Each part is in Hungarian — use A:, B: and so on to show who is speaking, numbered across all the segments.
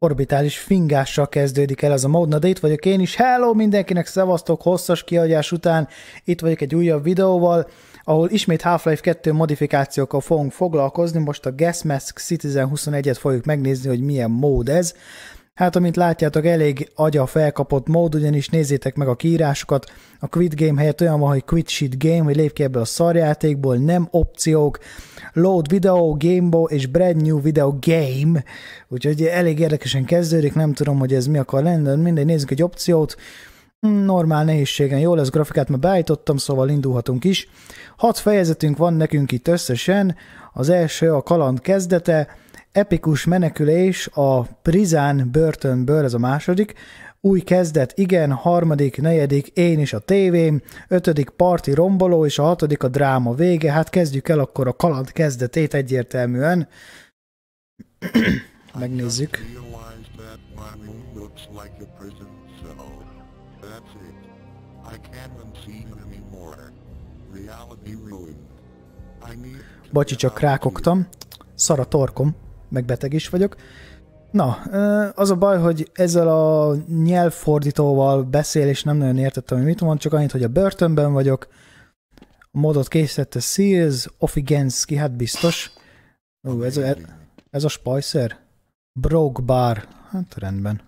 A: orbitális fingással kezdődik el ez a mód. Na de itt vagyok én is. Hello mindenkinek, szevasztok, hosszas kiadás után. Itt vagyok egy újabb videóval, ahol ismét Half-Life 2 modifikációkkal fogunk foglalkozni. Most a Gas Mask Citizen 21-et fogjuk megnézni, hogy milyen mód ez. Hát, amint látjátok, elég agya felkapott mód, ugyanis nézzétek meg a kiírásokat. A Quit Game helyett olyan van, hogy Quit Shit Game, hogy lép ki ebből a szarjátékból, nem opciók, Load Video, Gamebo és Brand New Video Game. Úgyhogy elég érdekesen kezdődik, nem tudom, hogy ez mi akar lenni, de mindegy, nézzük egy opciót. Normál nehézségen jó lesz, grafikát már beállítottam, szóval indulhatunk is. Hat fejezetünk van nekünk itt összesen. Az első a kaland kezdete, epikus menekülés a Prizán börtönből, ez a második, új kezdet, igen, harmadik, negyedik, én is a tévém, ötödik parti romboló, és a hatodik a dráma vége. Hát kezdjük el akkor a kaland kezdetét egyértelműen. Megnézzük. Bocsi, csak rákogtam. Szar a torkom meg is vagyok. Na, az a baj, hogy ezzel a nyelvfordítóval beszél, és nem nagyon értettem, hogy mit mond, csak annyit, hogy a börtönben vagyok, a modot készítette Sears, Ofigenski, hát biztos. Ú, ez a, ez a Spicer? Broke Bar. Hát rendben.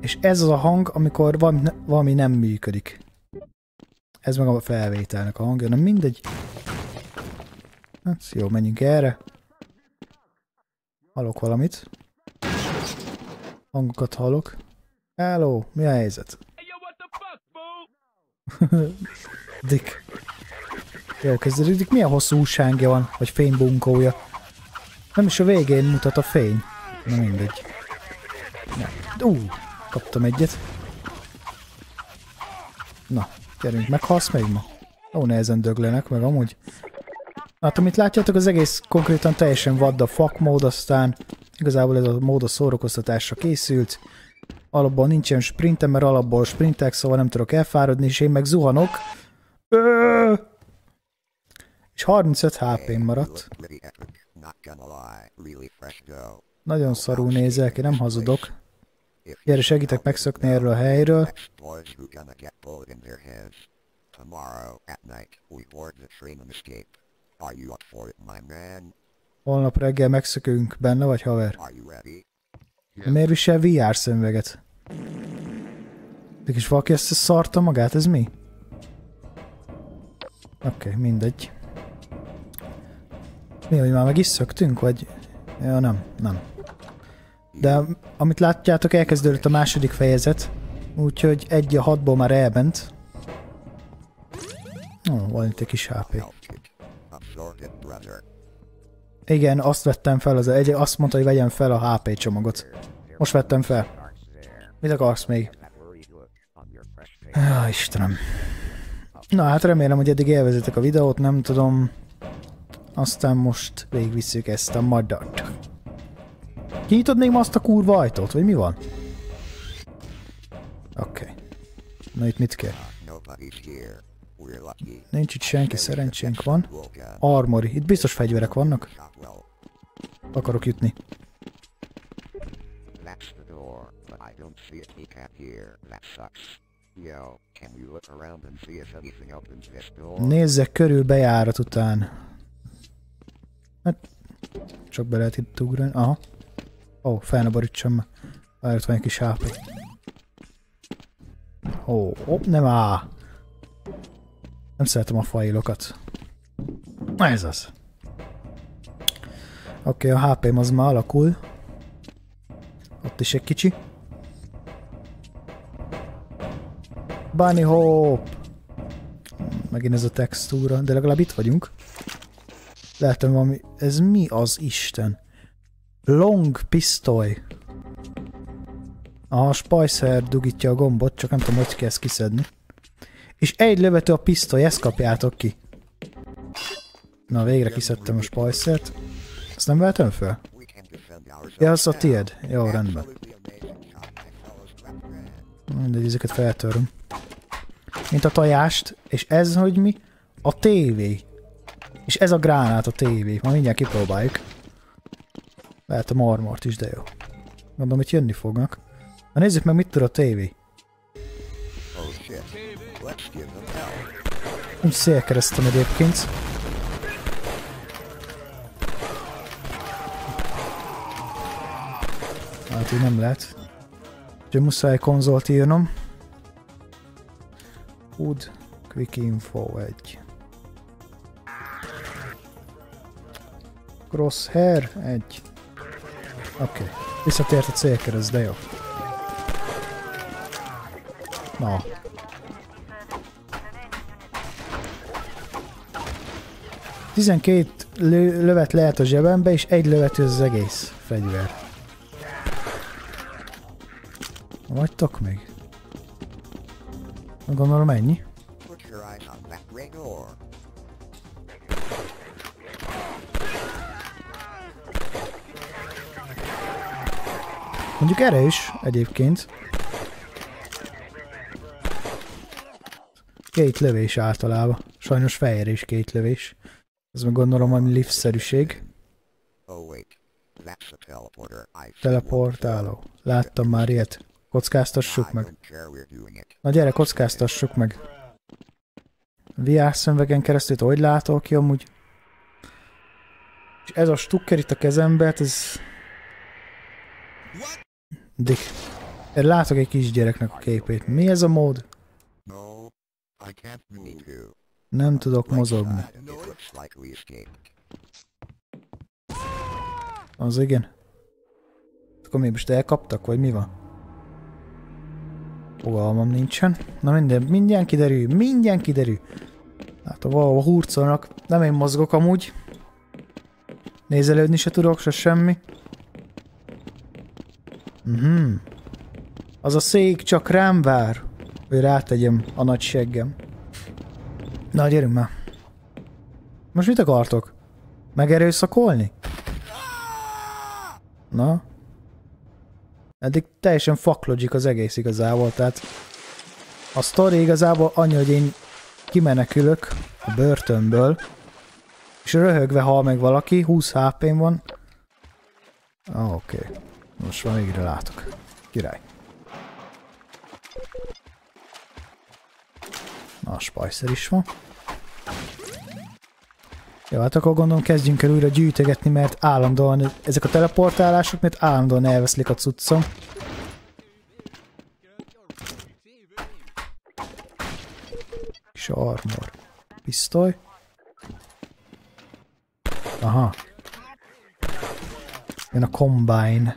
A: És ez az a hang, amikor valami, valami nem működik. Ez meg a felvételnek a hangja, nem mindegy. Hát jó, menjünk erre. Hallok valamit. Hangokat hallok. Hello, mi a helyzet? Dick. Jó kezdődik. Milyen hosszú újságja van, vagy fénybunkója? Nem is a végén mutat a fény. Na mindegy. Na. Ú, kaptam egyet. Na, gyerünk, meghalsz még ma? Ó, nehezen döglenek meg amúgy. Hát amit látjátok, az egész konkrétan teljesen vad a fuck mód, aztán igazából ez a mód a szórakoztatásra készült. Alapból nincsen sprintem, mert alapból sprintek, szóval nem tudok elfáradni, és én meg zuhanok. Ö! És 35 hp maradt. Nagyon szarú nézek, én nem hazudok. Gyere, segítek megszökni erről a helyről. Tomorrow at night we board the train and escape. Holnap reggel megszökünk benne, vagy haver? De miért visel VR szemüveget? De is valaki ezt szarta magát, ez mi? Oké, okay, mindegy. Mi, hogy már meg is szöktünk, vagy... Ja, nem, nem. De amit látjátok, elkezdődött a második fejezet, úgyhogy egy a hatból már elbent. Ó, oh, van itt egy kis HP. Igen, azt vettem fel, az egy, azt mondta, hogy vegyem fel a HP csomagot. Most vettem fel. Mit akarsz még? Ah, Istenem. Na hát remélem, hogy eddig élvezitek a videót, nem tudom. Aztán most végigvisszük ezt a madat. Kinyitod még azt a kurva ajtót, vagy mi van? Oké. Okay. Na itt mit kell? Nincs itt senki, szerencsénk van. Armory. Itt biztos fegyverek vannak. Akarok jutni. Nézzek körül bejárat után. Hát, csak be lehet itt ugrani. Aha. Ó, oh, fel ne borítsam. Várjott van egy kis HP. Ó, oh, oh, nem áll. Nem szeretem a failokat. Na ez az. Oké, okay, a HP-m az már alakul. Ott is egy kicsi. Bunny Hop! Megint ez a textúra, de legalább itt vagyunk. Lehetem valami... Ez mi az Isten? Long pisztoly. A Spicer dugítja a gombot, csak nem tudom, hogy kell ezt kiszedni. És egy lövető a pisztoly, ezt kapjátok ki. Na, végre kiszedtem a spajszert. Ezt nem vehetem fel? Ja, az a tied. Jó, rendben. Mindegy, ezeket feltöröm. Mint a tojást. És ez, hogy mi? A tévé. És ez a gránát a tévé. Ma mindjárt kipróbáljuk. Lehet a marmort is, de jó. Mondom, hogy jönni fognak. Na nézzük meg, mit tud a tévé. Úgy szélkeresztem egyébként. Hát így nem lehet. Úgyhogy muszáj konzolt írnom. Hood Quick Info 1. Crosshair 1. Oké. Okay. Visszatért a célkereszt, de jó. Na. Tizenkét lő, lövet lehet a zsebembe, és egy lövet az egész fegyver. Vagytok még? Gondolom ennyi. Mondjuk erős egyébként. Két lövés általában. Sajnos fejre is két lövés. Ez meg gondolom valami liftszerűség.
B: Oh
A: Teleportáló. Láttam már ilyet. Kockáztassuk meg. Na gyere, kockáztassuk meg. VR szemvegen keresztül, hogy látok ki amúgy. És ez a stukker itt a kezembe, hát ez... Dick. Látok egy kisgyereknek a képét. Mi ez a mód?
B: No, I can't move.
A: Nem tudok mozogni. Az igen. Akkor mi most elkaptak, vagy mi van? Fogalmam nincsen. Na minden, mindjárt kiderül, mindjárt kiderül. Hát ha valahol hurcolnak, nem én mozgok amúgy. Nézelődni se tudok, se semmi. Mhm. Az a szék csak rám vár, hogy rátegyem a nagy seggem. Na, gyerünk már. Most mit akartok? Megerőszakolni? Na? Eddig teljesen fuck logic az egész igazából, tehát a sztori igazából annyi, hogy én kimenekülök a börtönből, és röhögve hal meg valaki, 20 hp van. Ah, oké. Okay. Most van végre látok. Király. Na, a spicer is van. Jó, hát akkor gondolom kezdjünk el újra gyűjtögetni, mert állandóan ezek a teleportálások, mert állandóan elveszlik a cuccom. Kis armor. Pisztoly. Aha. Jön a combine.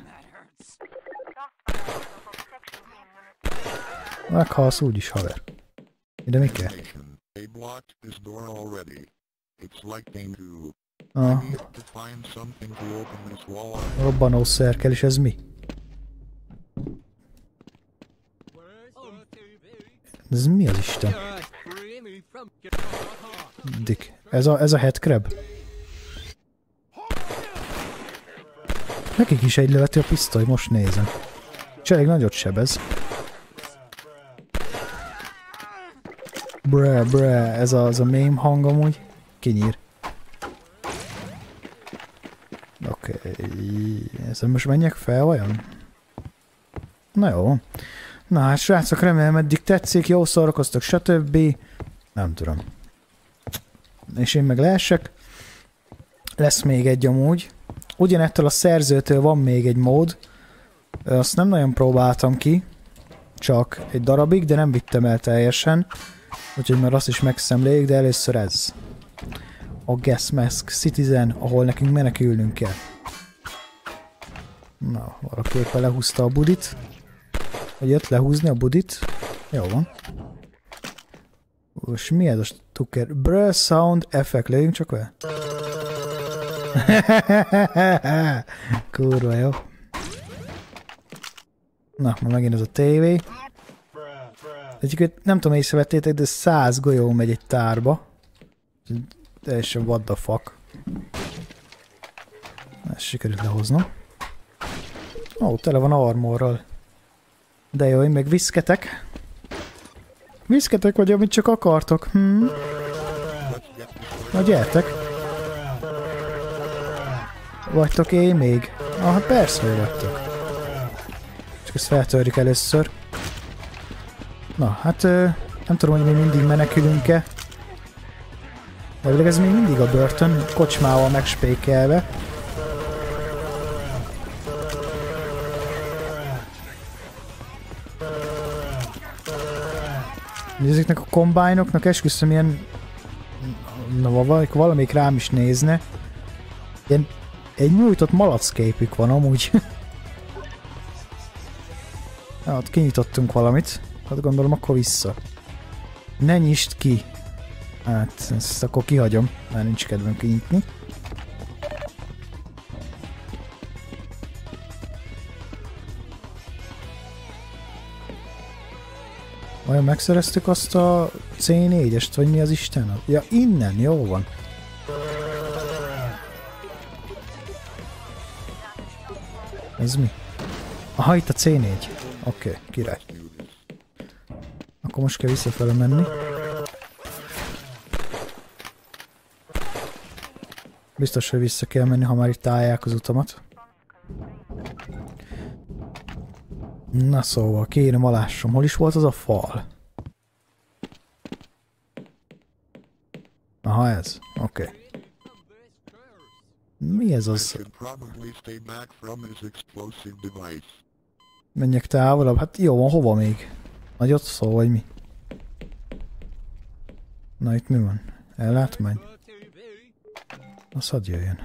A: Meghalsz úgyis, haver. Ide mi kell? Ah, robbanószer kell, és ez mi? Ez mi az Isten? Dick. Ez a, ez a headcrab? Nekik is egy löveti a pisztoly, most nézem. És elég nagyot sebez. Bre, bre, ez a, az a meme hang amúgy. Kinyír. Oké, okay. ezen most menjek fel vajon? Na jó. Na hát srácok, remélem eddig tetszik, jó szórakoztok, stb. Nem tudom. És én meg leesek. Lesz még egy amúgy. Ugyanettől a szerzőtől van még egy mód. Azt nem nagyon próbáltam ki. Csak egy darabig, de nem vittem el teljesen. Úgyhogy már azt is megszemléljük, de először ez. A Gas Mask Citizen, ahol nekünk menekülnünk kell. Na, valaki éppen lehúzta a budit. Vagy jött lehúzni a budit. Jó van. Most mi ez a stukker? Brr Sound Effect, lőjünk csak vele. Kurva jó. Na, ma megint ez a tévé. Egyébként nem tudom, észrevettétek, de 100 golyó megy egy tárba. Teljesen what the fuck. Ezt sikerült lehoznom. Ó, tele van armorral. De jó, én meg viszketek. Viszketek, vagy amit csak akartok. Hm? Na gyertek. Vagytok én még? Ah, hát persze, hogy vagytok. Csak ezt feltörjük először. Na, hát nem tudom, hogy mi mindig menekülünk-e. De ez még mindig a börtön, kocsmával megspékelve. Ezeknek a kombájnoknak esküszöm ilyen... Na, valamik, valamik rám is nézne. Ilyen egy nyújtott malacképük van amúgy. hát kinyitottunk valamit. Hát gondolom akkor vissza. Ne nyisd ki. Hát ezt akkor kihagyom, mert nincs kedvem kinyitni. Vajon megszereztük azt a C4-est, vagy mi az Isten? Ja, innen, jó van. Ez mi? Aha, itt a C4. Oké, okay, király. Akkor most kell visszafele menni. Biztos, hogy vissza kell menni, ha már itt állják az utamat. Na szóval, kérem alássam, hol is volt az a fal? Aha, ez. Oké. Okay. Mi ez az? Menjek távolabb? Hát jó van, hova még? Nagyot szó, vagy mi? Na itt mi van? Ellátmány? Az hadd jöjjön.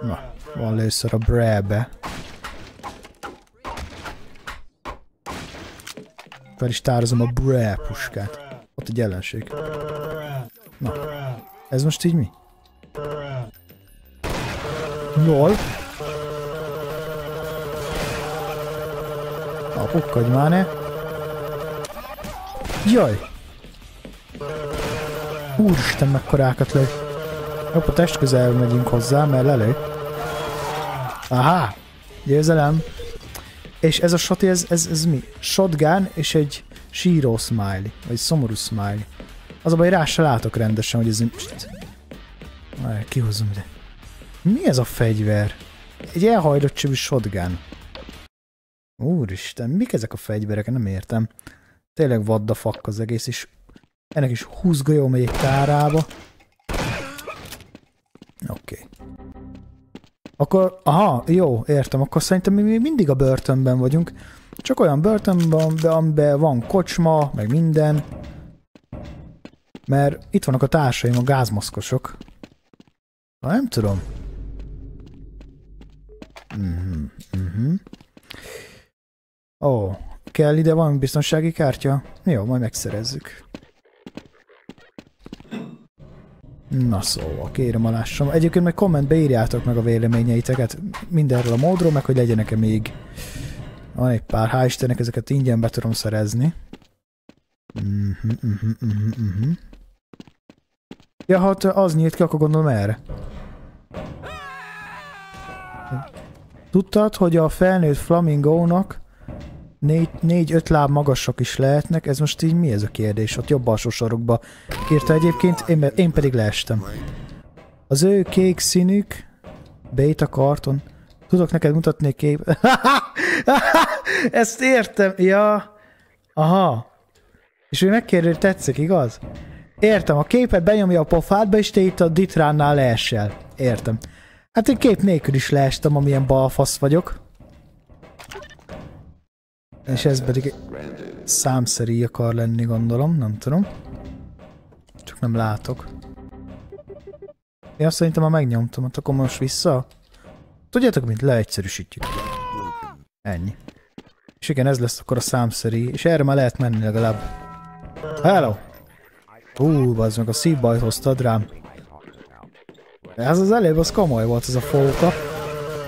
A: Na, van először a brebe. Fel is tározom a bre puskát. Ott egy ellenség. Na, ez most így mi? Jól. Na, pukkadj már ne. Jaj! Úristen, mekkorákat lő. Jobb a test közel megyünk hozzá, mert lelő. Aha! Győzelem! És ez a shot, ez, ez, ez mi? Shotgun és egy síró smiley, vagy szomorú smiley. Az a baj, rá se látok rendesen, hogy ez... Várj, kihozom ide. Mi ez a fegyver? Egy elhajlott csövű shotgun. Úristen, mik ezek a fegyverek? Nem értem. Tényleg the fuck az egész, és ennek is 20 golyó megy egy tárába. Oké. Okay. Akkor, aha, jó, értem, akkor szerintem mi mindig a börtönben vagyunk. Csak olyan börtönben, amiben van kocsma, meg minden. Mert itt vannak a társaim, a gázmaszkosok. Ha nem tudom. Mhm, mhm. Ó, kell ide van biztonsági kártya? Jó, majd megszerezzük. Na szóval, kérem alássam. Egyébként meg kommentbe írjátok meg a véleményeiteket mindenről a módról, meg hogy legyenek-e még van egy pár, hál' Istennek ezeket ingyen be tudom szerezni. Mm -hmm, mm -hmm, mm -hmm, mm -hmm. Ja, hát az nyílt ki, akkor gondolom erre. Tudtad, hogy a felnőtt flamingónak négy-öt láb magasak is lehetnek? Ez most így mi ez a kérdés? Ott jobb alsó sorokba kérte egyébként, én, én pedig leestem. Az ő kék színük, beta karton, tudok neked mutatni kép... Ezt értem, ja. Aha. És ő megkérdő, hogy tetszik, igaz? Értem, a képet benyomja a pofádba, és te itt a ditránnál leesel. Értem. Hát egy kép nélkül is leestem, amilyen balfasz vagyok. És ez pedig számszerű akar lenni, gondolom, nem tudom. Csak nem látok. Én azt szerintem már megnyomtam, hát akkor most vissza. Tudjátok, mint leegyszerűsítjük. Ennyi. És igen, ez lesz akkor a számszerű, és erre már lehet menni legalább. Hello! Hú, az meg a szívbajt hoztad rám. Ez az előbb, az komoly volt ez a fóka.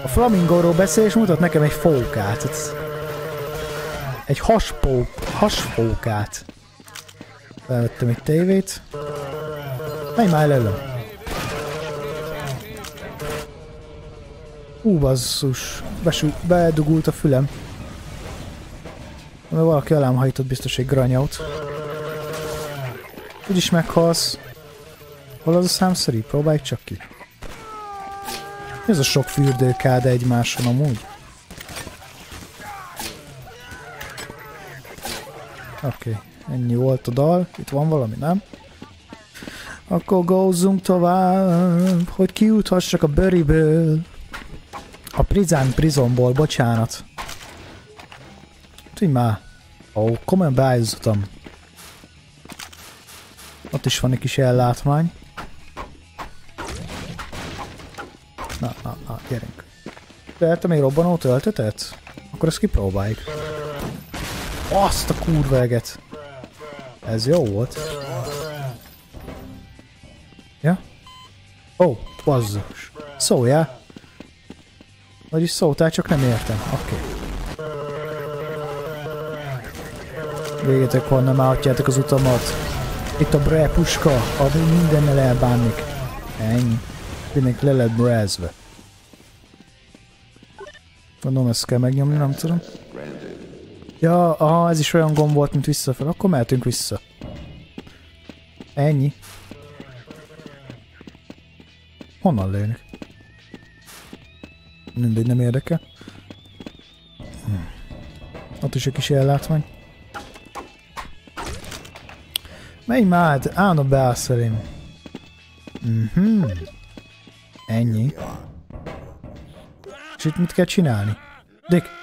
A: A flamingóról beszél, és mutat nekem egy fókát. Ez egy haspó, hasfókát. Felvettem egy tévét. Menj már előlem. Ú, basszus. Besú, bedugult a fülem. Mert valaki alám hajított biztos egy granyaut. Úgyis meghalsz. Hol az a számszerű? Próbáljuk csak ki. Ez a sok fürdőkád egymáson amúgy? Oké, okay. ennyi volt a dal. Itt van valami, nem? Akkor gózzunk tovább, hogy kiuthassak a bőriből. A Prizán Prisonból, bocsánat. Tudj már. Ó, oh, komolyan beállítottam. Ott is van egy kis ellátmány. Na, na, na, gyerünk. De te még robbanó töltetet? Akkor ezt kipróbáljuk. Azt a kurva. Ez jó volt. Ja? Ó, oh, bazzos. Szóljál. Vagyis szóltál, csak nem értem. Oké. Okay. Végetek van, nem állhatjátok az utamat. Itt a bre puska, addig mindennel elbánnik. Ennyi. Mindenki le lett brezve. Gondolom ezt kell megnyomni, nem tudom. Ja, aha, ez is olyan gomb volt, mint visszafel. Akkor mehetünk vissza. Ennyi. Honnan lőnek? Mindegy, nem érdekel. Hm. Ott is egy kis ellátmány. Menj már, állna beállsz elém. Mhm. Ennyi. És itt mit kell csinálni? Dick!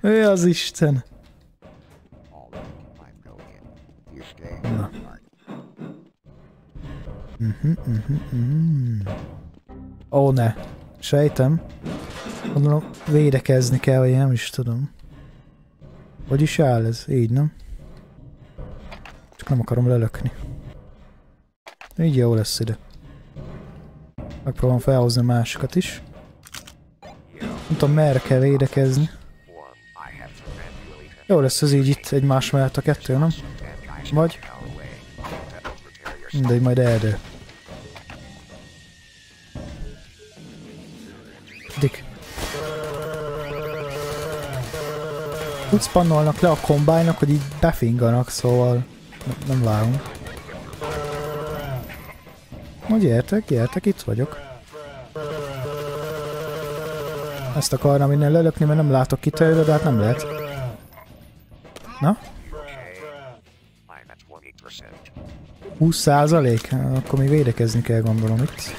A: Ő az Isten. Na. Mhm, mhm, mhm. Ó, ne. Sejtem. Gondolom, védekezni kell, vagy nem is tudom. Hogy is áll ez? Így, nem? Csak nem akarom lelökni. Így jó lesz ide. Megpróbálom felhozni másikat is. Nem tudom merre kell védekezni. Jó lesz ez így itt egymás mellett a kettő, nem? Vagy? Mindegy, majd erdő. Dick. Úgy spannolnak le a kombájnak, hogy így befinganak, szóval nem vágunk. Na gyertek, gyertek, itt vagyok. Ezt akarnám innen lelökni, mert nem látok ki tőle, de hát nem lehet. Na? 20 százalék? Akkor még védekezni kell gondolom itt.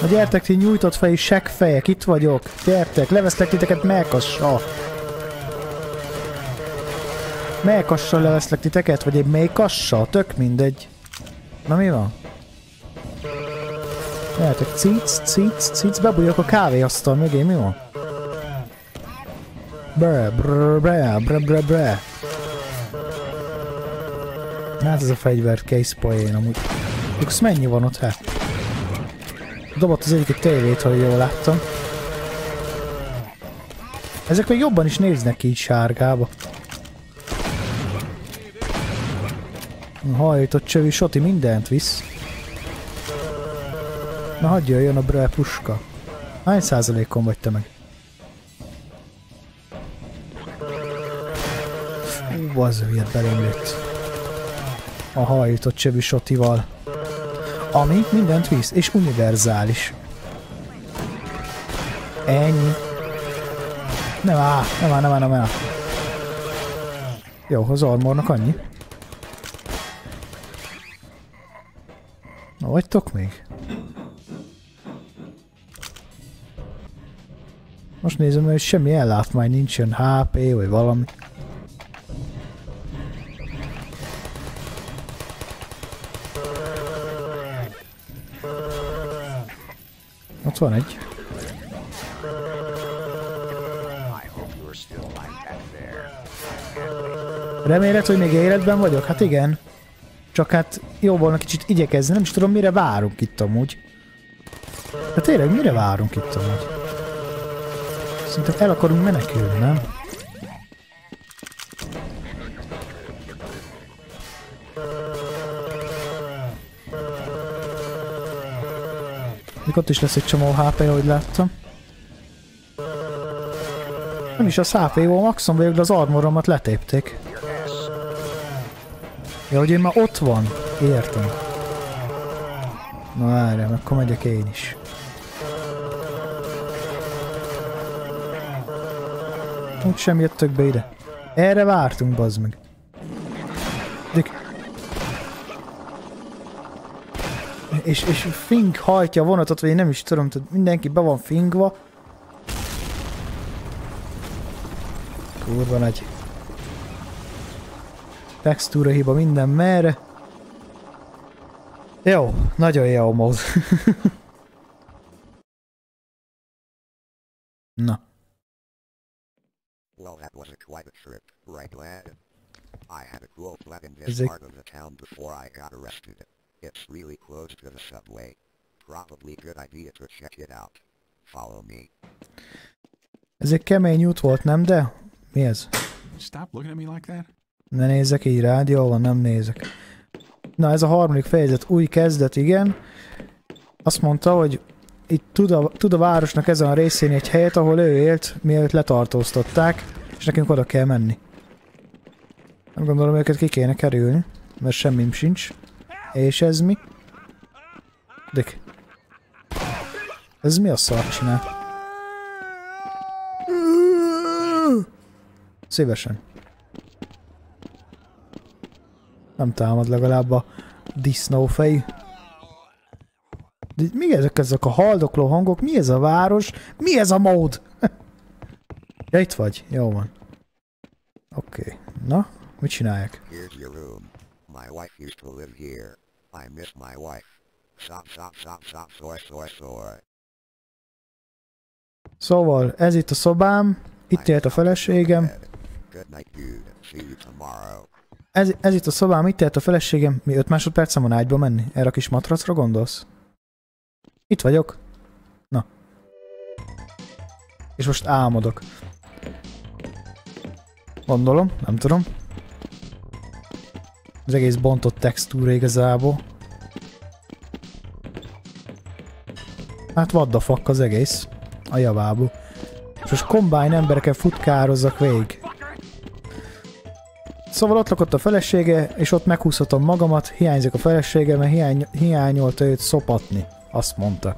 A: Na gyertek, ti nyújtott fejű seggfejek, itt vagyok. Gyertek, leveszlek titeket melkassal. Melkassal leveszlek titeket, vagy egy mélykassal, tök mindegy. Na mi van? Gyertek, cic, cic, cic, bebújok a kávéasztal mögé, mi van? Bre, bre, bre, bre, bre, bre. Hát ez a fegyver case poén amúgy. Lux mennyi van ott hát? Dobott az egyik tévét, ha jól láttam. Ezek még jobban is néznek így sárgába. Hajtott csövi Soti mindent visz. Na hagyja jön a bre puska. Hány százalékon vagy te meg? Ú, az miért belém. A hajtott csövű sotival. Ami mindent visz, és univerzális. Ennyi. Nem áll, nem áll, nem áll, nem áll. Jó, az armornak annyi. Na, vagytok még? Most nézem, hogy semmi ellátmány nincsen, HP vagy valami. Ott van egy. Reméled, hogy még életben vagyok? Hát igen. Csak hát jó volna kicsit igyekezni, nem is tudom mire várunk itt amúgy. De tényleg mire várunk itt amúgy? Szinte el akarunk menekülni, nem? Még ott is lesz egy csomó HP, ahogy láttam. Nem is a szápéval maximum de az armoromat letépték. Ja, hogy én már ott van. Értem. Na várjál, akkor megyek én is. Úgy sem jöttök be ide. Erre vártunk, bazd meg. Dik. És, és Fink hajtja a vonatot, vagy én nem is tudom, tehát mindenki be van fingva. Kurva nagy. Textúra hiba minden merre. Jó, nagyon jó mód. Na.
B: Well, that was a quite a trip, right, lad? I had a cool flat in
A: Is
B: this
A: it-
B: part of the town before I got arrested. It's really close to the subway. Probably good idea to check it out. Follow me.
A: Ez egy kemény út volt, nem de? Mi ez?
C: Stop looking at me like that.
A: Ne nézzek így rádió van, nem nézek. Na ez a harmadik fejezet, új kezdet, igen. Azt mondta, hogy itt tud a, tud a városnak ezen a részén egy helyet, ahol ő élt, mielőtt letartóztatták, és nekünk oda kell menni. Gondolom, őket ki kéne kerülni, mert semmim sincs. És ez mi? Dik. Ez mi a szar csinál? Szívesen. Nem támad legalább a disznófej. De mi ezek, ezek a haldokló hangok? Mi ez a város? Mi ez a mód? ja, itt vagy. Jó van. Oké. Okay. Na, mit csinálják?
B: Here's your room. My wife used to live here. I miss my wife. Stop, stop, stop, stop, soy, soy, soy.
A: Szóval, ez itt a szobám. Itt élt a feleségem. Ez, ez itt a szobám, itt élt a feleségem. Mi 5 másodpercem van ágyba menni? Erre a kis matracra gondolsz? Itt vagyok. Na. És most álmodok. Gondolom, nem tudom. Az egész bontott textúra igazából. Hát fuck az egész. A javából. És most combine embereket futkározzak végig. Szóval ott lakott a felesége, és ott meghúzhatom magamat, hiányzik a felesége, mert hiány, hiányolta őt szopatni. Azt mondta.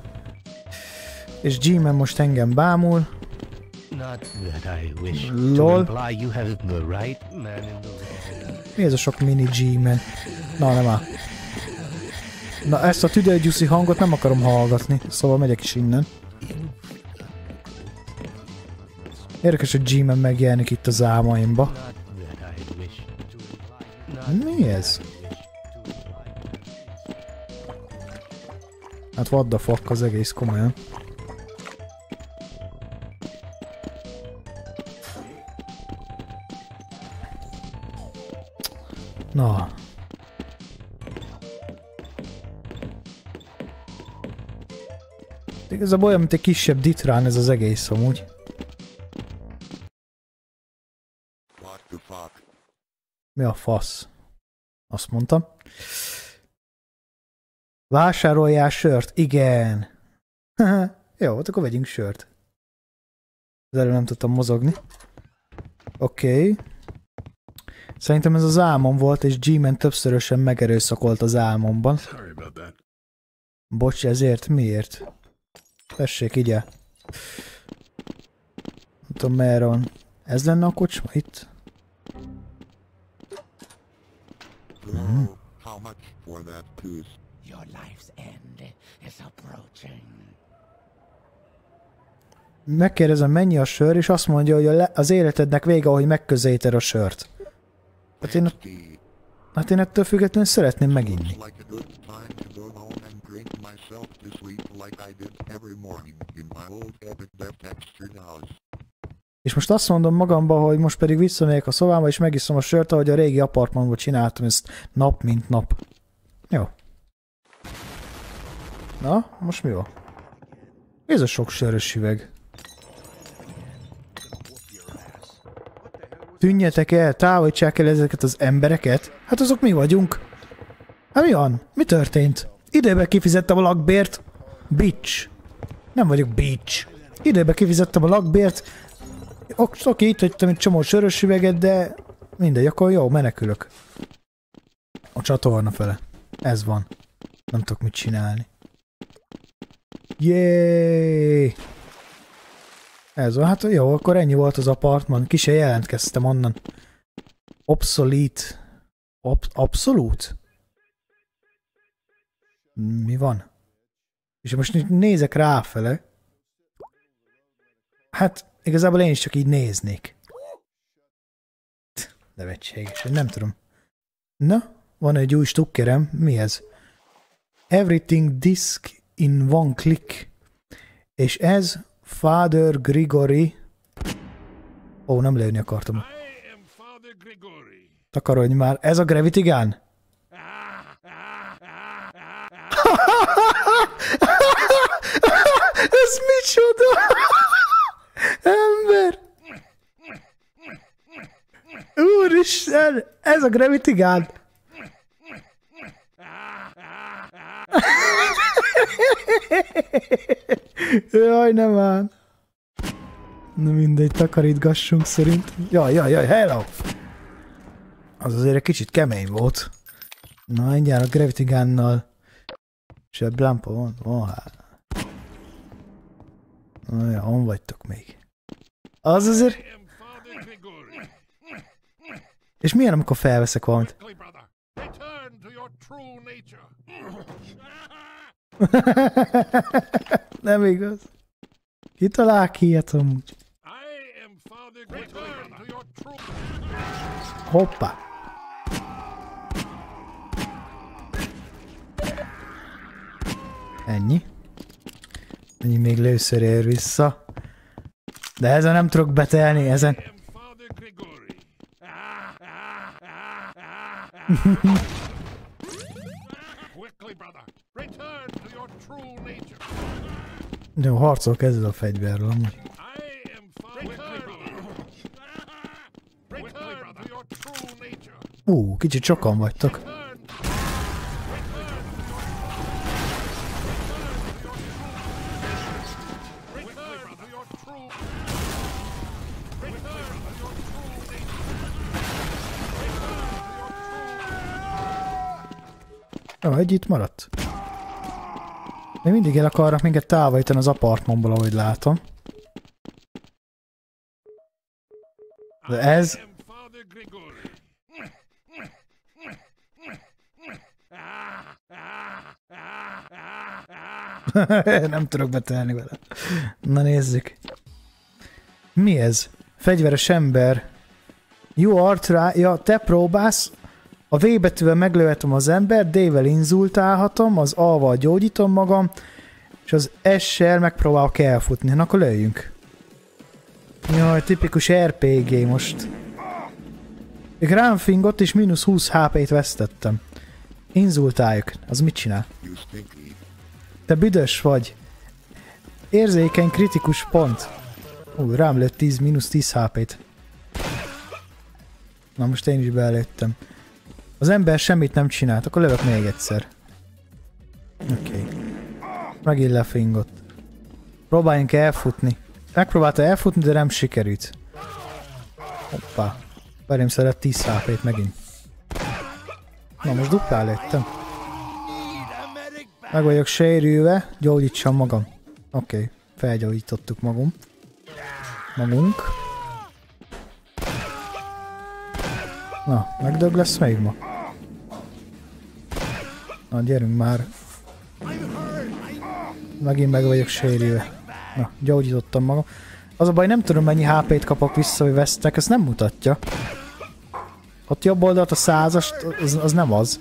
A: És G-man most engem bámul. Lol. Mi ez a sok mini G-man? Na, nem áll. Na, ezt a tüdőgyuszi hangot nem akarom hallgatni, szóval megyek is innen. Érdekes, hogy G-man megjelenik itt az álmaimba. Mi ez? Hát what the fuck az egész komolyan. Na. Igazából olyan, mint egy kisebb ditrán ez az egész amúgy. Mi a fasz? Azt mondtam. Vásároljál sört? Igen. Jó, hát akkor vegyünk sört. Az előbb nem tudtam mozogni. Oké. Okay. Szerintem ez az álmom volt, és G-Man többszörösen megerőszakolt az álmomban.
C: Sorry about that.
A: Bocs, ezért miért? Tessék, így el. Nem tudom, merre van. Ez lenne a kocsma itt?
D: How much for that tooth?
E: Your life's end is approaching.
A: Megkérdezem, mennyi a sör, és azt mondja, hogy az életednek vége, ahogy megközelíted a sört. Hát én, hát én ettől függetlenül szeretném meginni. És most azt mondom magamba, hogy most pedig visszamegyek a szobámba, és megiszom a sört, ahogy a régi apartmanban csináltam ezt nap mint nap. Jó. Na, most mi van? Ez a sok sörös üveg. Tűnjetek el, távolítsák el ezeket az embereket. Hát azok mi vagyunk. Hát mi van? Mi történt? Időben kifizettem a lakbért. Bitch. Nem vagyok bitch. Időben kifizettem a lakbért. Ok, oké, itt hagytam egy csomó sörös üveget, de mindegy, akkor jó, menekülök. A csatorna fele. Ez van. Nem tudok mit csinálni. Jéééé! Ez van, hát jó, akkor ennyi volt az apartman. Ki se jelentkeztem onnan. Obsolete. Ob- abszolút? Mi van? És most nézek ráfele. Hát igazából én is csak így néznék. Nevetséges, nem tudom. Na, van egy új stukkerem, mi ez? Everything disk in one click. És ez Father Grigori. Ó, nem lőni akartam. Takarodj már. Ez a Gravity Gun? Ez micsoda? Ember! Úristen! Ez a Gravity Gun! Jaj, nem áll. Na mindegy, takarítgassunk szerint. Jaj, jaj, jaj, hello! Az azért egy kicsit kemény volt. Na, mindjárt a Gravity Gunnal. És a Blampa van, van hát. Na, ja, on vagytok még. Az azért... És milyen, amikor felveszek valamit? Nem igaz. Ki talál ki ilyet amúgy? Hoppá. Ennyi. Ennyi még lőször ér vissza. De ezen nem tudok betelni, ezen.
F: Grigori. Return to your true nature.
A: Ú, kicsit sokan vagytok. Jó, egy itt maradt. Még mindig el akarnak minket távolítani az apartmanból, ahogy látom. De ez... Nem tudok betelni vele. Na nézzük. Mi ez? Fegyveres ember. You are try... Ja, te próbálsz. A V betűvel meglőhetem az ember, D-vel inzultálhatom, az A-val gyógyítom magam, és az S-sel megpróbálok elfutni. Na akkor lőjünk. Jaj, tipikus RPG most. Granfingot és mínusz 20 HP-t vesztettem. Inzultáljuk. Az mit csinál? Te büdös vagy. Érzékeny kritikus pont. Ú, rám lőtt 10, mínusz 10 HP-t. Na most én is belőttem. Az ember semmit nem csinált, akkor lövök még egyszer. Oké. Okay. Megint lefingott. Próbáljunk elfutni. Megpróbálta elfutni, de nem sikerült. Hoppá. Belém szeret 10 HP-t megint. Na most duplán lőttem. Meg vagyok sérülve, gyógyítsam magam. Oké, okay, felgyógyítottuk magunk. Magunk. Na, megdög lesz még ma? Na, gyerünk már. Megint meg vagyok sérülve. Na, gyógyítottam magam. Az a baj, nem tudom mennyi HP-t kapok vissza, hogy vesztek, ezt nem mutatja. Ott jobb oldalt a százast, az, az nem az.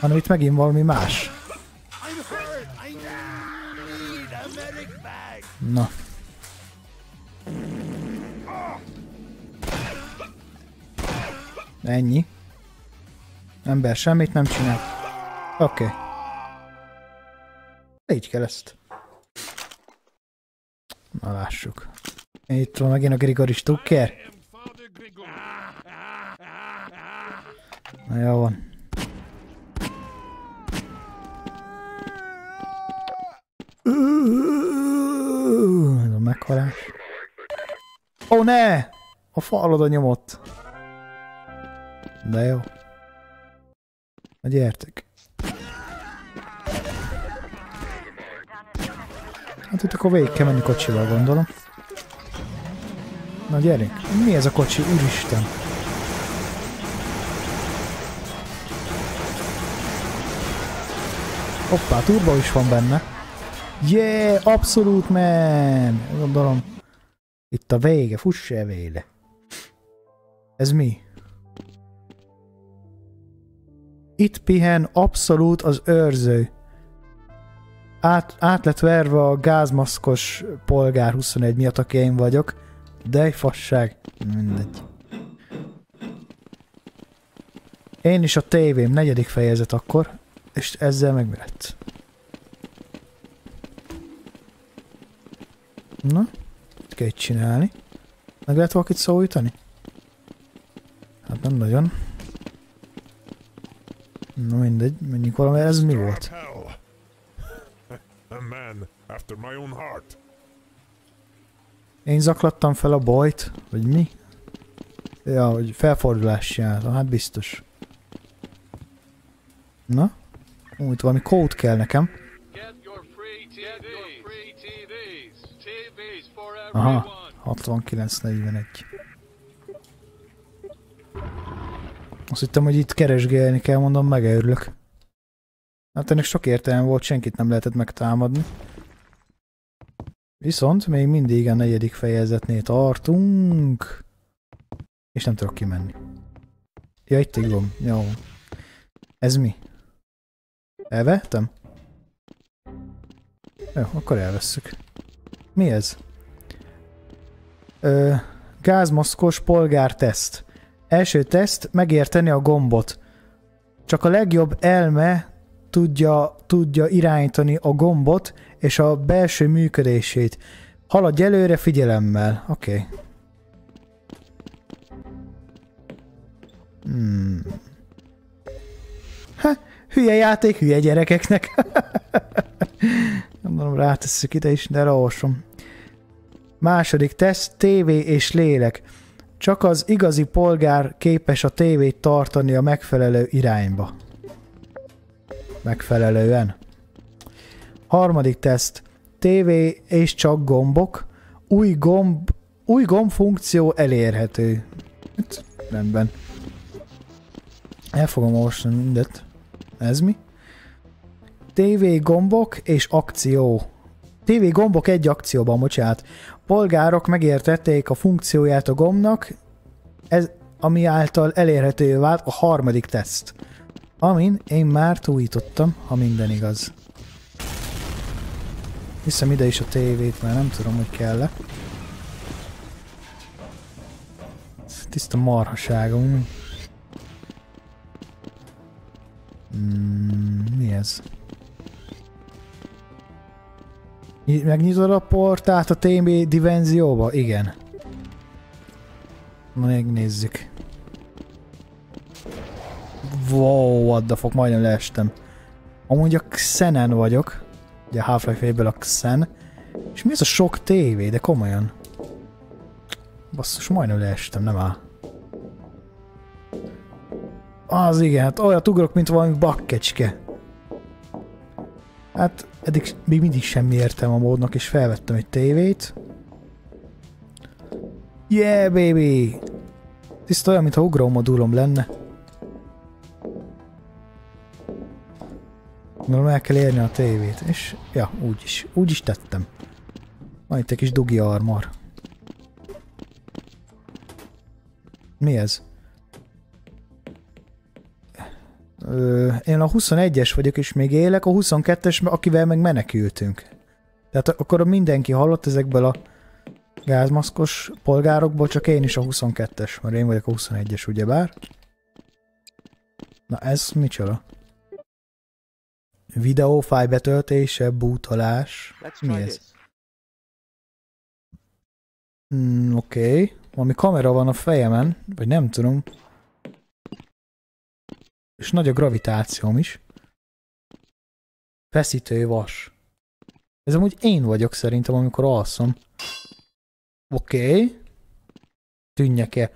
A: Hanem itt megint valami más. Na. Ennyi. Ember semmit nem csinál. Oké. Okay. Így kell ezt. Na lássuk. Itt van megint a Grigori Stucker. Na jó van. Ez a meghalás. Ó, oh, ne! A falod nyomott. De jó. Na gyertek. Hát itt akkor végig kell menni kocsival, gondolom. Na gyerünk. Mi ez a kocsi? Úristen. Hoppá, turbo is van benne. Yeah, abszolút man! Gondolom. Itt a vége, fuss el véle. Ez mi? Itt pihen abszolút az őrző. Át, át lett verve a gázmaszkos polgár 21 miatt, aki én vagyok. De egy fasság. Mindegy. Én is a tévém, negyedik fejezet akkor. És ezzel meg? Na, mit kell itt csinálni? Meg lehet valakit szólítani? Hát nem nagyon. Na mindegy, menjünk valami, ez mi volt? Én zaklattam fel a bajt, vagy mi? Ja, hogy felfordulás jár, hát biztos. Na? Ó, itt valami kód kell nekem. Aha, 69-41. Azt hittem, hogy itt keresgélni kell, mondom, megőrülök. Hát ennek sok értelme volt, senkit nem lehetett megtámadni. Viszont még mindig a negyedik fejezetnél tartunk. És nem tudok kimenni. Ja, itt igom. Jó. Ez mi? Elvettem? Jó, akkor elvesszük. Mi ez? Ö, gázmaszkos polgárteszt. Első teszt, megérteni a gombot. Csak a legjobb elme tudja, tudja irányítani a gombot és a belső működését. Haladj előre figyelemmel. Oké. Okay. Hmm. Ha, hülye játék, hülye gyerekeknek. Gondolom rátesszük ide is, de raosom. Második teszt, tévé és lélek. Csak az igazi polgár képes a tévét tartani a megfelelő irányba. Megfelelően. Harmadik teszt. TV és csak gombok. Új gomb, új gomb funkció elérhető. Hát, rendben. El fogom olvasni mindet. Ez mi? TV gombok és akció. TV gombok egy akcióban, bocsánat. Polgárok megértették a funkcióját a gombnak, ez, ami által elérhető vált a harmadik teszt. Amin én már túlítottam, ha minden igaz. Hiszem ide is a tévét, mert nem tudom, hogy kell -e. Tiszta marhaságom. Mm, mi ez? Megnyitod a portát a TB dimenzióba? Igen. Megnézzük. Wow, what the fuck, majdnem leestem. Amúgy a Xenen vagyok. Ugye Half-Life a Xen. És mi ez a sok tévé, de komolyan. Basszus, majdnem leestem, nem áll. Az igen, hát olyat ugrok, mint valami bakkecske. Hát eddig még mindig semmi értem a módnak, és felvettem egy tévét. Yeah, baby! Tiszta olyan, mintha ugrómodulom lenne. Gondolom el kell érni a tévét, és ja, úgy is, úgy is tettem. Van itt egy kis dugi armor. Mi ez? Én a 21-es vagyok, és még élek, a 22-es, akivel meg menekültünk. Tehát akkor mindenki hallott ezekből a gázmaszkos polgárokból, csak én is a 22-es, mert én vagyok a 21-es, ugyebár. Na ez micsoda? Videófáj betöltése, bútolás. Mi ez? Mm, Oké. Okay. Valami kamera van a fejemen, vagy nem tudom. És nagy a gravitációm is. Feszítő vas. Ez amúgy én vagyok szerintem, amikor alszom. Oké. Okay. tűnjek el.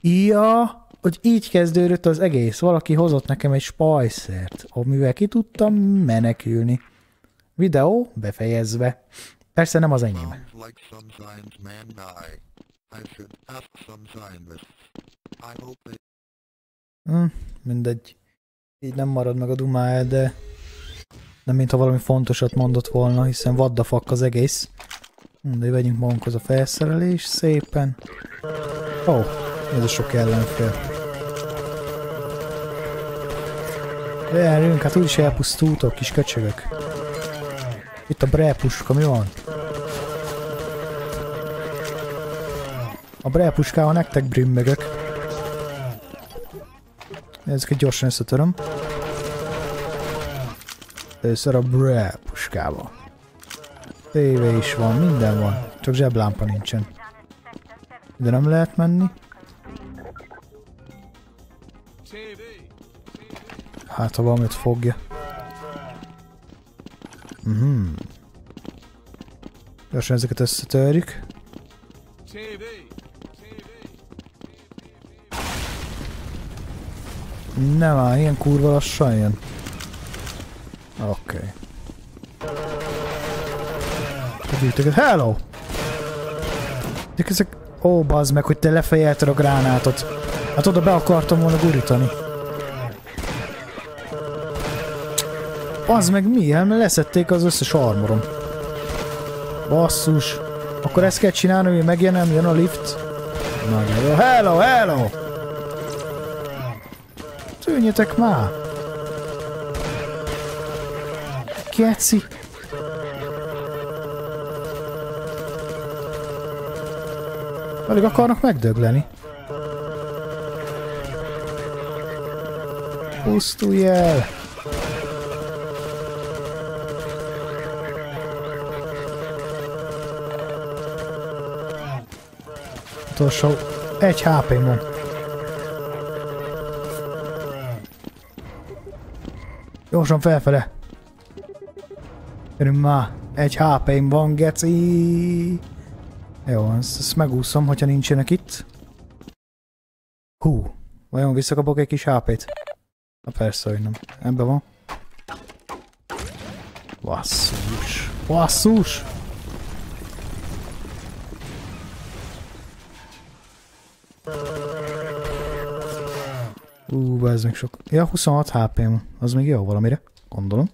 A: Ja, hogy így kezdődött az egész. Valaki hozott nekem egy spajszert, amivel ki tudtam menekülni. Videó befejezve. Persze nem az enyém.
D: I hope they
A: Hm, mindegy. Így nem marad meg a dumája, de nem mintha valami fontosat mondott volna, hiszen fuck az egész. De vegyünk magunkhoz a felszerelés szépen. Ó, oh, ez a sok ellenfél. Gyerünk, hát úgyis elpusztultok, kis köcsögök. Itt a brepuska, mi van? A brepuskával nektek brümmögök. Ezeket gyorsan összetöröm. Először a bre puskába. Tévé is van, minden van. Csak zseblámpa nincsen. De nem lehet menni. Hát, ha valamit fogja. Mhm. Gyorsan ezeket összetörjük.
G: TV.
A: Nem áll, ilyen kurva lassan jön. Oké. Okay. Hello! Ezek, ezek... Ó, bazd meg, hogy te lefejelted a gránátot. Hát oda be akartam volna gurítani. Az meg mi? Hát leszették az összes armorom. Basszus. Akkor ezt kell csinálni, hogy megjenem, jön a lift. Nagyon jó. Hello, hello! Tűnjetek már! Keci! Alig akarnak megdögleni. Pusztulj el! Utolsó egy hp van. Gyorsan felfele. Gyerünk már. Egy hp van, geci. Jó, ezt, ezt megúszom, hogyha nincsenek itt. Hú, vajon visszakapok egy kis HP-t? Na persze, hogy nem. Ebben van. Basszus. Basszus! Ú, ez még sok. Ja, 26 hp van. Az még jó valamire, gondolom.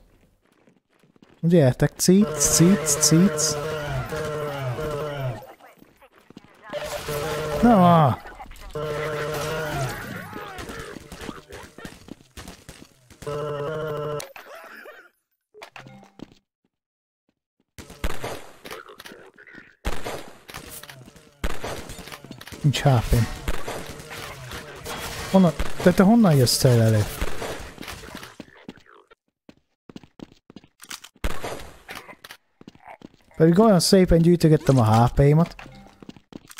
A: Gyertek, cic, cic, cic. Na! Nincs hp Honnan, te, te honnan jössz el elő? Pedig olyan szépen gyűjtögettem a HP-imat.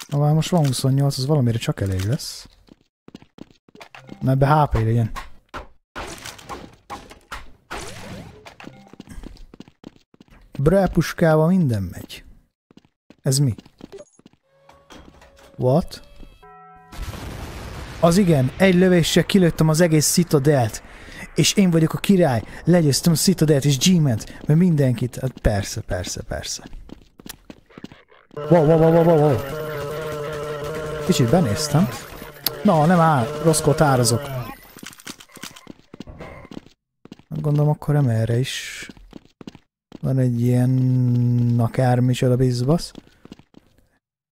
A: Na már most van 28, az valamire csak elég lesz. Na ebbe HP legyen. Brelpuskával minden megy. Ez mi? What? Az igen, egy lövéssel kilőttem az egész Citadelt. És én vagyok a király. Legyőztem a Citadelt és G-ment, mert mindenkit. Hát persze, persze, persze. Wow, wow, wow, wow, wow. Kicsit benéztem. Na, nem áll, rosszkor tározok. Gondolom akkor nem erre is. Van egy ilyen akármicsoda bizbasz.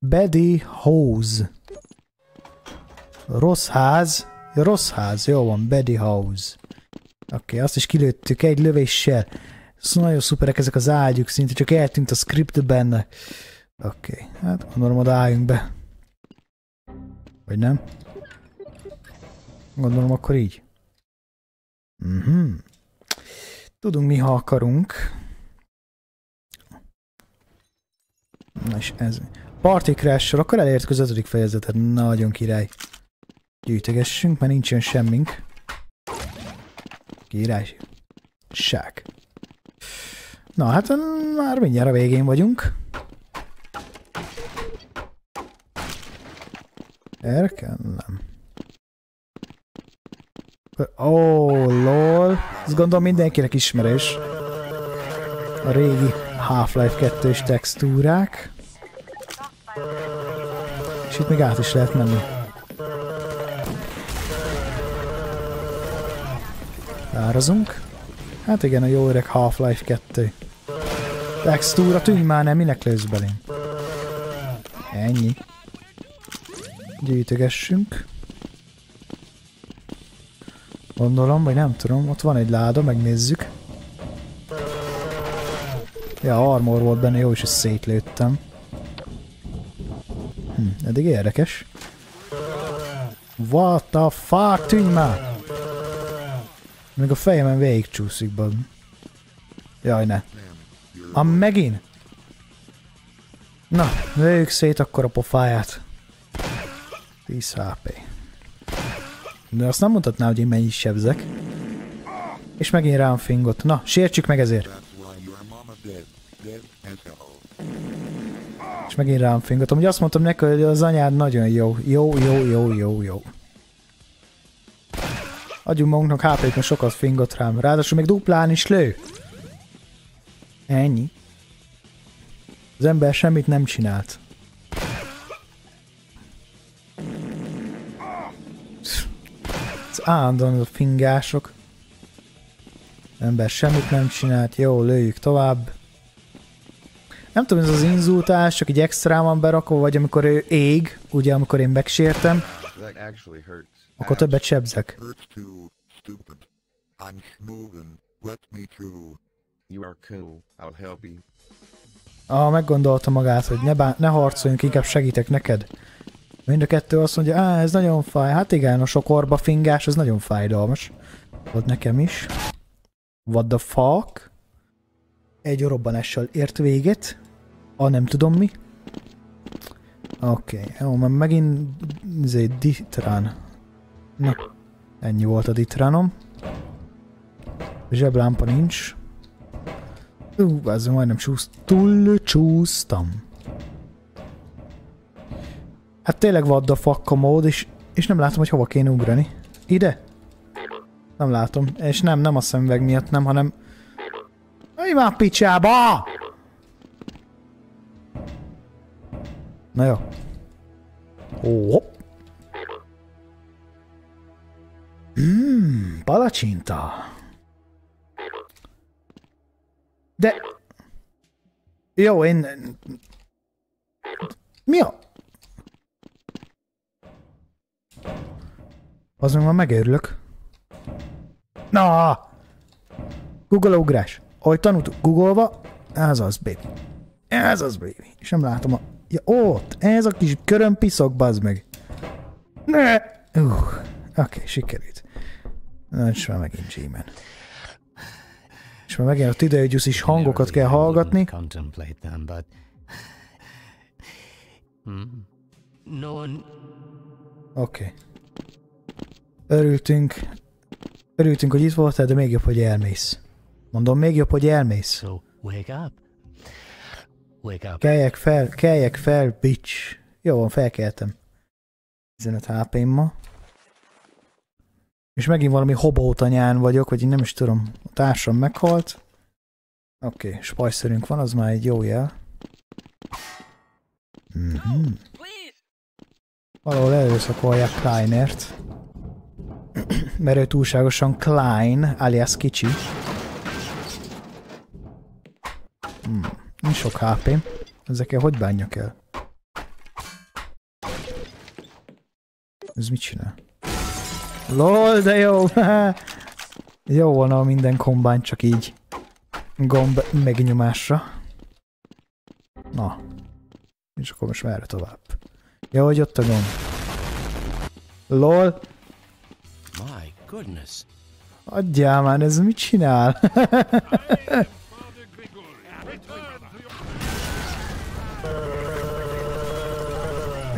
A: Betty Hose. Rossz ház. Ja, rossz ház, jó van, Betty House. Oké, okay, azt is kilőttük egy lövéssel. Szóval nagyon szuperek ezek az ágyuk, szinte csak eltűnt a script benne. Oké, okay, hát gondolom oda álljunk be. Vagy nem? Gondolom akkor így. Mhm. Tudunk mi, ha akarunk. Na és ez. Party crash akkor elértük az ötödik fejezetet. Nagyon király. Gyűjtögessünk, mert nincsen semmink. Király. Ság. Na hát már mindjárt a végén vagyunk. Erre kell? Nem. Ó, oh, lol. Ezt gondolom mindenkinek ismerős. A régi Half-Life 2-s textúrák. És itt még át is lehet menni. Árazunk. Hát igen, a jó öreg Half-Life 2. Textúra, tűnj már, nem, minek lősz belém? Ennyi. Gyűjtögessünk. Gondolom, vagy nem tudom, ott van egy láda, megnézzük. Ja, armor volt benne, jó is, hogy szétlőttem. Hm, eddig érdekes. What the fuck, tűnj már! Még a fejemen végig csúszik, bad. Jaj, ne. A megint? Na, lőjük szét akkor a pofáját. 10 HP. De azt nem mondhatná, hogy én mennyit sebzek. És megint rám fingott. Na, sértsük meg ezért. És megint rám fingott. Amúgy azt mondtam neki, hogy az anyád nagyon jó. Jó, jó, jó, jó, jó. Adjunk magunknak mert sokat fingott rám. Ráadásul még duplán is lő. Ennyi. Az ember semmit nem csinált. Ez állandóan a fingások. Az ember semmit nem csinált. Jó, lőjük tovább. Nem tudom, ez az inzultás csak egy extra van berakva, vagy amikor ő ég, ugye amikor én megsértem,
H: That.
A: Akkor többet sebzek. Ah, meggondolta magát, hogy ne, bá- ne harcoljunk, inkább segítek neked. Mind a kettő azt mondja, á, ez nagyon fáj. Hát igen, a sok orba fingás, ez nagyon fájdalmas. Volt nekem is. What the fuck? Egy robbanással ért véget. A nem tudom mi. Oké, okay. jó, mert megint egy ditrán. Na, ennyi volt a ditránom. Zseblámpa nincs. Ú, ez majdnem csúsz... Túl csúsztam. Hát tényleg vad the fuck a mód, és, és nem látom, hogy hova kéne ugrani. Ide? Nem látom. És nem, nem a szemüveg miatt, nem, hanem... Mi már picsába! Na jó. Ó. Mmm, palacsinta. De... Jó, én... Mi a... Az meg már megérlök. Na! Google ugrás. Ahogy tanultuk, Google-va, ez az, baby. Ez az, baby. És nem látom a... Ja, ott! Ez a kis köröm piszok, bazd meg. Ne! Uh, Oké, okay, sikerült. Na, és már megint G-man. És már megint a Tideogyusz is hangokat kell hallgatni. Oké. Okay. Örültünk. Örültünk, hogy itt voltál, de még jobb, hogy elmész. Mondom, még jobb, hogy elmész.
E: So wake up. Wake up.
A: Keljek fel, keljek fel, bitch. Jó van, felkeltem. 15 hp ma. És megint valami hobótanyán vagyok, vagy én nem is tudom. A társam meghalt. Oké, okay, spajszerünk van, az már egy jó jel. Mhm. Valahol előszakolják Kleinert. Mert ő túlságosan Klein, alias kicsi. Hmm. Nincs sok hp Ezekkel hogy bánjak el? Ez mit csinál? LOL, de jó! jó volna ha minden kombány csak így gomb megnyomásra. Na. És akkor most merre tovább? Jó, hogy ott a gomb. LOL!
E: My goodness.
A: Adjál már, ez mit csinál?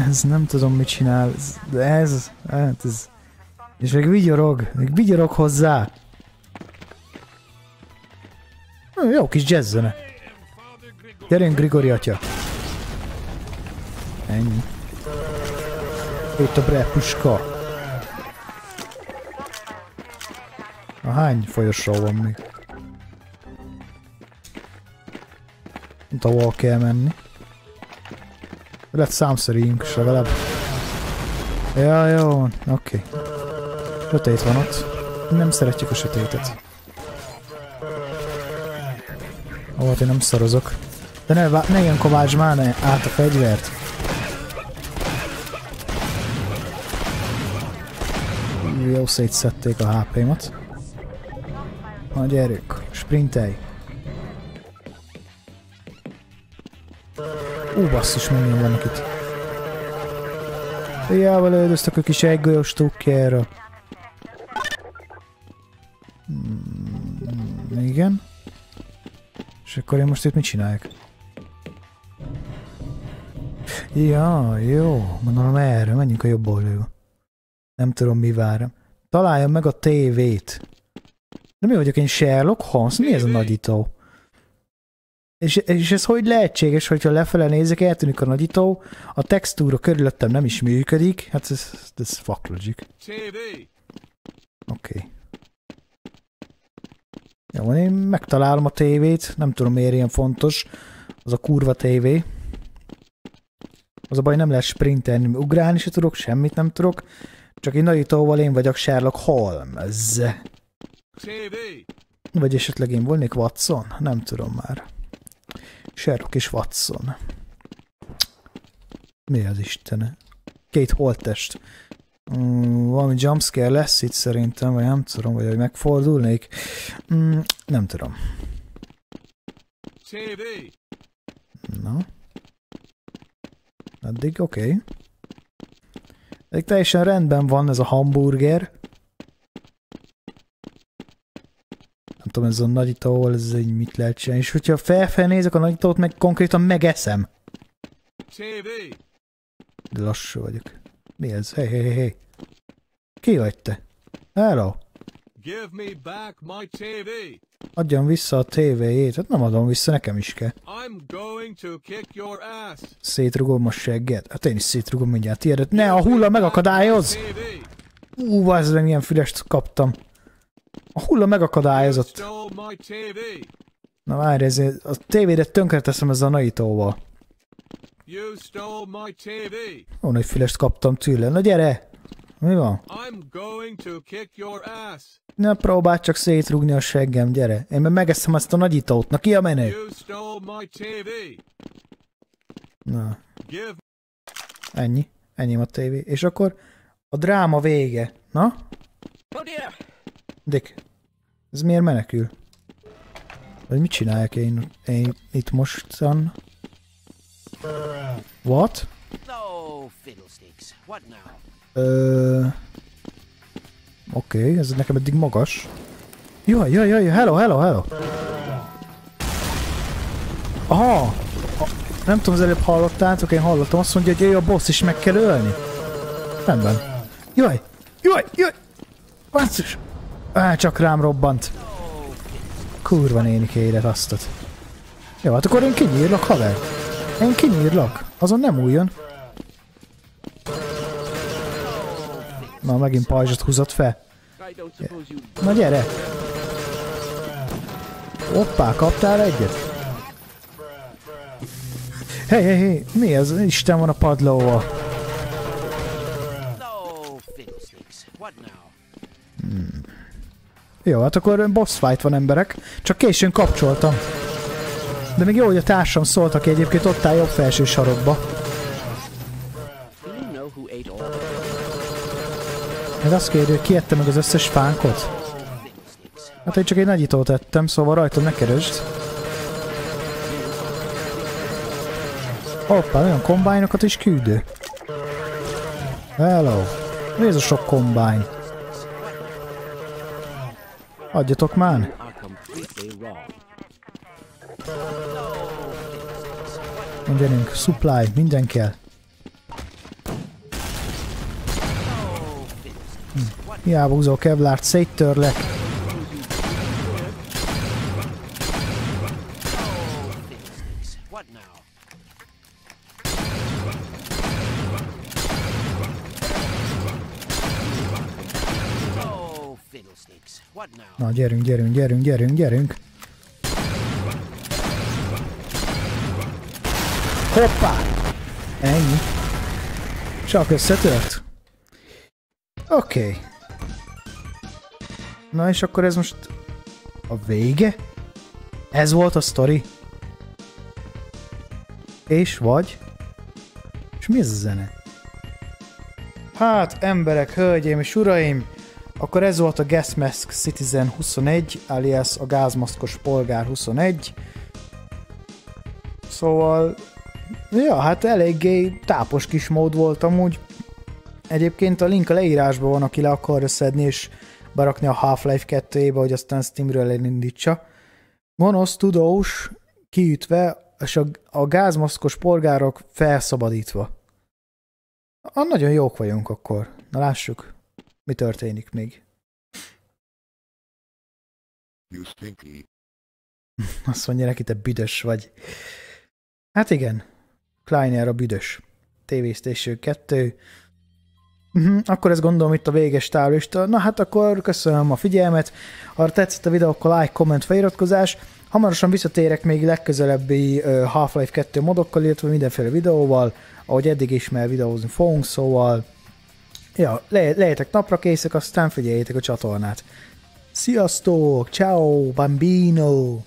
A: Ez nem tudom mit csinál. Ez, ez, hát ez... És még vigyorog, még vigyorog hozzá. Jó kis jazz zene. Gyerünk, Grigori atya. Ennyi. Itt a brepuska. Na, hány folyosó van még? Ahol kell menni. Lehet számszerűjünk is legalább. Ja, jó, oké. Sötét van ott. Nem szeretjük a sötétet. Ó, hát én nem szarozok. De ne, ne ilyen kovács már ne át a fegyvert. Jó szétszedték a HP-mat. Na gyerünk, sprintelj. Ú, basszus, mennyien vannak itt. Hiába lődöztek a kis egygolyós tukjára. Igen. És akkor én most itt mit csináljak? Ja, jó. Mondom erre, menjünk a jobb oldalra. Nem tudom mi vár. Találjam meg a tévét. De mi vagyok én Sherlock Holmes? Mi ez a nagyító? És, és ez hogy lehetséges, hogyha lefele nézek, eltűnik a nagyító, a textúra körülöttem nem is működik, hát ez, ez fuck logic. Oké. Okay. Jó, van, én megtalálom a tévét, nem tudom miért ilyen fontos, az a kurva tévé. Az a baj, nem lehet sprintelni, ugrálni se tudok, semmit nem tudok, csak én nagyítóval én vagyok Sherlock Holmes. Vagy esetleg én volnék Watson? Nem tudom már. Sherlock és Watson. Mi az Isten? Két holttest. Mm, valami jumpscare lesz itt szerintem, vagy nem tudom, vagy hogy megfordulnék. Mm, nem tudom.
G: TV.
A: Na. Addig oké. Okay. Eddig teljesen rendben van ez a hamburger. Nem tudom, ez a nagyítóval, ez egy mit lehet csinálni. És hogyha felfelé nézek a nagyítót, meg konkrétan megeszem.
G: TV.
A: De lassú vagyok. Mi ez? Hey, hey, hey. Ki vagy te? Hello.
G: Give me back my TV.
A: Adjam vissza a tévéjét. Hát nem adom vissza, nekem is kell.
G: I'm going to kick your ass.
A: Szétrugom a segged. Hát én is szétrugom mindjárt tiédet. Ne, a hulla megakadályoz! Ú, az milyen fülest kaptam. A hulla megakadályozott. Na várj, ezért a tévédet tönkreteszem ezzel a nagyítóval.
G: You stole my TV.
A: Ó, nagy fülest kaptam tőle. Na gyere! Mi van?
G: I'm going to kick your ass.
A: Ne próbáld csak szétrugni a seggem, gyere. Én meg megeszem ezt a nagyítót. Na ki a menő?
G: You stole my TV.
A: Na,
G: Give
A: ennyi. Ennyi a tévé. És akkor a dráma vége. Na?
E: Oh dear!
A: Dick, ez miért menekül? Vagy mit csináljak én, én itt mostan? What?
E: No fiddlesticks. What now?
A: Ö... Oké, okay, ez nekem eddig magas. Jaj, jaj, jaj, hello, hello, hello. Aha! Nem tudom, az előbb hallottátok, én hallottam, azt mondja, hogy ő a boss is meg kell ölni. Rendben. Jaj, jaj, jaj! Basszus! Á, csak rám robbant. Kurva nénikéret asztat. Jó, hát akkor én kinyírlak, haver. Én kinyírlak. Azon nem újjon. Na, megint pajzsot húzott fel. Na gyere! Hoppá, kaptál egyet? Hé, hé, hé, mi ez? Isten van a padlóval.
E: Now?
A: Jó, hát akkor boss fight van emberek. Csak későn kapcsoltam. De még jó, hogy a társam szólt, aki egyébként ott áll jobb felső sarokba. Meg azt kérdő, ki ette meg az összes fánkot? Hát én csak egy nagyítót ettem, szóval rajtad ne keresd. Hoppá, olyan kombájnokat is küldő. Hello. Mi ez a sok kombány? Adjatok már! Mindenünk, supply, minden kell. Hm. Hiába húzol kevlárt, széttörlek. Na, gyerünk, gyerünk, gyerünk, gyerünk, gyerünk. Hoppá! Ennyi. Csak összetört. Oké. Okay. Na és akkor ez most a vége? Ez volt a sztori? És vagy? És mi ez a zene? Hát, emberek, hölgyeim és uraim, akkor ez volt a Gas Mask Citizen 21, alias a gázmaszkos polgár 21. Szóval, ja, hát eléggé tápos kis mód volt amúgy. Egyébként a link a leírásban van, aki le akarja szedni és berakni a Half-Life 2-ébe, hogy aztán Steamről elindítsa. Gonosz, tudós, kiütve, és a, a gázmaszkos polgárok felszabadítva. Ah, nagyon jók vagyunk akkor. Na lássuk, mi történik még. Azt mondja neki, te büdös vagy. Hát igen, Kleiner a büdös. TV Station 2. Mhm, Akkor ezt gondolom itt a véges távlista. Na hát akkor köszönöm a figyelmet. Ha tetszett a videó, akkor like, komment, feliratkozás. Hamarosan visszatérek még legközelebbi Half-Life 2 modokkal, illetve mindenféle videóval, ahogy eddig is, mert videózni fogunk, szóval ja, le, lehetek napra készek, aztán figyeljétek a csatornát. Sziasztok! Ciao, bambino!